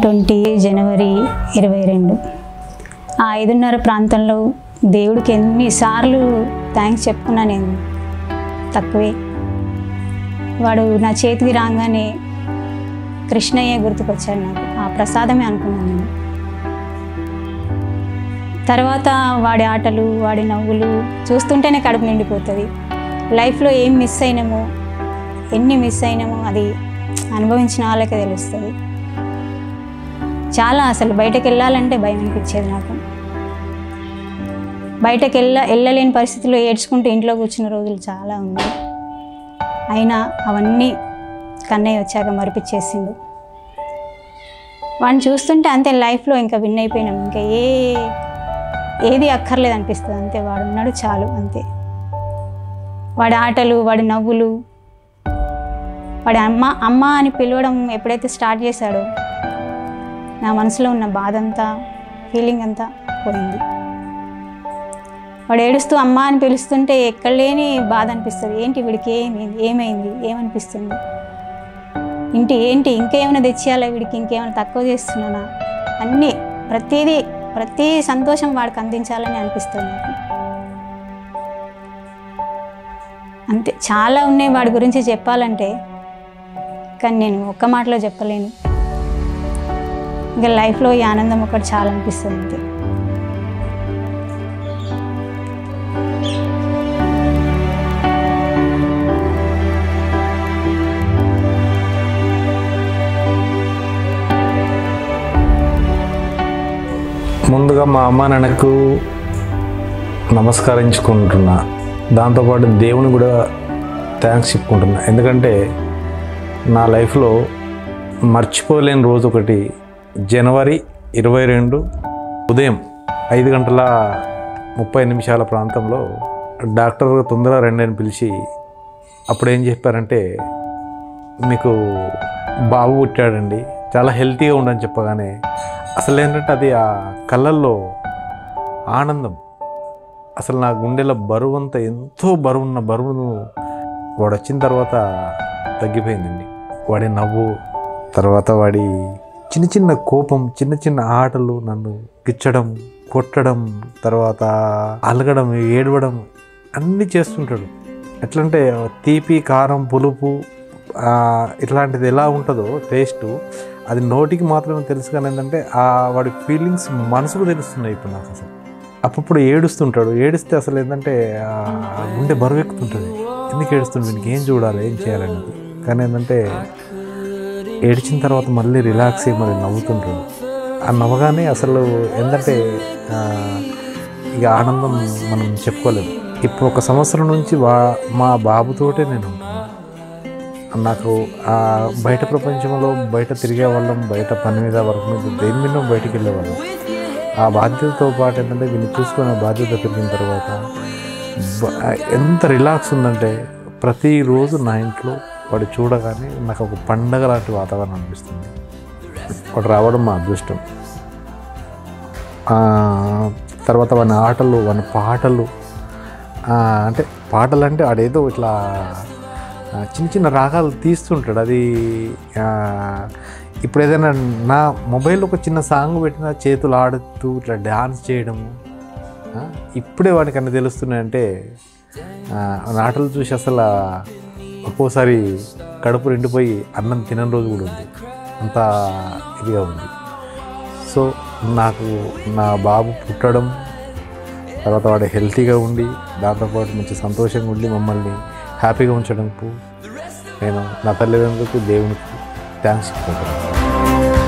Twenty జనవరి ఇరవై రెండు. ఆ ఐదున్నర ప్రాంతంలో దేవుడికి ఎన్నిసార్లు థ్యాంక్స్ చెప్పుకున్నా నేను. తక్కువే. వాడు నా చేతికి రాగానే కృష్ణయ్య గుర్తుకొచ్చాడు నాకు. ఆ ప్రసాదమే అనుకున్నాను నేను. తర్వాత వాడి ఆటలు వాడి నవ్వులు చూస్తుంటేనే కడుపు నిండిపోతుంది. లైఫ్లో ఏం మిస్ అయినామో ఎన్ని మిస్ అయినామో అది అనుభవించిన వాళ్ళకే తెలుస్తుంది. చాలా అసలు బయటకు వెళ్ళాలంటే భయం అనిపించేది నాకు. బయటకు వెళ్ళ వెళ్ళలేని పరిస్థితిలో ఏడ్చుకుంటూ ఇంట్లో కూర్చున్న రోజులు చాలా ఉన్నాయి. అయినా అవన్నీ కన్నయ్య వచ్చాక మరిపించేసిండు. వాడిని చూస్తుంటే అంతే లైఫ్లో ఇంకా విన్ అయిపోయినాం. ఇంకా ఏ ఏది అక్కర్లేదు అనిపిస్తుంది. అంతే వాడు ఉన్నాడు చాలు అంతే. వాడి ఆటలు వాడి నవ్వులు వాడి అమ్మ అమ్మ అని పిలవడం ఎప్పుడైతే స్టార్ట్ చేశాడో నా మనసులో ఉన్న బాధ అంతా ఫీలింగ్ అంతా పోయింది. వాడు ఏడుస్తూ అమ్మ అని పిలుస్తుంటే ఎక్కడ లేని బాధ అనిపిస్తుంది. ఏంటి వీడికి? ఏమైంది ఏమైంది? ఏమనిపిస్తుంది? ఇంటి ఏంటి? ఇంకేమైనా తెచ్చేయాలా వీడికి? ఇంకేమైనా తక్కువ చేస్తున్నానా? అన్నీ ప్రతిదీ ప్రతి సంతోషం వాడికి అందించాలని అనిపిస్తుంది నాకు. అంతే. చాలా ఉన్నాయి వాడి గురించి చెప్పాలంటే కానీ నేను ఒక్క మాటలో చెప్పలేను. ఇంకా లైఫ్లో ఈ ఆనందం ఒకటి చాలా అనిపిస్తుంది ముందుగా మా అమ్మ నాన్నకు నమస్కరించుకుంటున్నా. దాంతోపాటు దేవుని కూడా థ్యాంక్స్ చెప్పుకుంటున్నా. ఎందుకంటే నా లైఫ్లో మర్చిపోలేని రోజు ఒకటి జనవరి ఇరవై రెండు ఉదయం ఐదు గంటల ముప్పై నిమిషాల ప్రాంతంలో డాక్టర్ తొందర రెండని అని పిలిచి అప్పుడు ఏం చెప్పారంటే మీకు బాబు పుట్టాడండి చాలా హెల్తీగా ఉండని చెప్పగానే అసలు ఏంటంటే అది ఆ కళ్ళల్లో ఆనందం. అసలు నా గుండెల బరువు అంతా ఎంతో బరువున్న బరువును వాడు వచ్చిన తర్వాత తగ్గిపోయిందండి. వాడి నవ్వు తర్వాత వాడి చిన్న చిన్న కోపం చిన్న చిన్న ఆటలు నన్ను గిచ్చడం కొట్టడం తర్వాత అలగడం ఏడవడం అన్నీ చేస్తుంటాడు. ఎట్లంటే తీపి కారం పులుపు ఇట్లాంటిది ఎలా ఉంటుందో టేస్ట్ అది నోటికి మాత్రమే తెలుసు కానీ ఏంటంటే ఆ వాడి ఫీలింగ్స్ మనసుకు తెలుస్తున్నాయి ఇప్పుడు నాకు అసలు. అప్పుడప్పుడు ఏడుస్తుంటాడు. ఏడిస్తే అసలు ఏంటంటే గుండె బరువెక్కుతుంటుంది. ఎందుకు ఏడుస్తుంది వీనికి ఏం చూడాలి? ఏం చేయాలనేది కానీ ఏంటంటే ఏడ్చిన తర్వాత మళ్ళీ రిలాక్స్ అయ్యి మళ్ళీ నవ్వుతుంటాడు ఆ నవ్వగానే అసలు ఏంటంటే ఇక ఆనందం మనం చెప్పుకోలేము. ఇప్పుడు ఒక సంవత్సరం నుంచి వా మా బాబుతోటే నేను ఉంటున్నాను నాకు ఆ బయట ప్రపంచంలో బయట తిరిగే వాళ్ళం బయట పని మీద వర్క్ మీద దేని మీద బయటికి వెళ్ళేవాళ్ళం. ఆ బాధ్యతతో పాటు ఏంటంటే వీళ్ళు చూసుకునే బాధ్యత పెరిగిన తర్వాత ఎంత రిలాక్స్ ఉందంటే ప్రతిరోజు నా ఇంట్లో వాడు చూడగానే నాకు ఒక పండగ లాంటి వాతావరణం అనిపిస్తుంది. వాడు రావడం మా అదృష్టం. తర్వాత వాని ఆటలు వాని పాటలు అంటే పాటలు అంటే ఆడేదో ఇట్లా చిన్న చిన్న రాగాలు తీస్తుంటాడు. అది ఇప్పుడు ఏదైనా నా మొబైల్లో ఒక చిన్న సాంగ్ పెట్టినా చేతులు ఆడుతూ ఇట్లా డ్యాన్స్ చేయడము ఇప్పుడే వాడికి అన్ని తెలుస్తున్నాయంటే ఆ, ఆటలు చూసి అసలు ఒక్కోసారి కడుపు నిండిపోయి అన్నం తినని రోజు కూడా ఉంది. అంత ఇదిగా ఉంది. సో నాకు నా బాబు పుట్టడం తర్వాత వాడు హెల్తీగా ఉండి దాంతోపాటు మంచి సంతోషంగా ఉండి మమ్మల్ని హ్యాపీగా ఉంచడంకు నేను నా తల్లిదండ్రులకు దేవునికి థ్యాంక్స్ చెప్పుకుంటున్నాను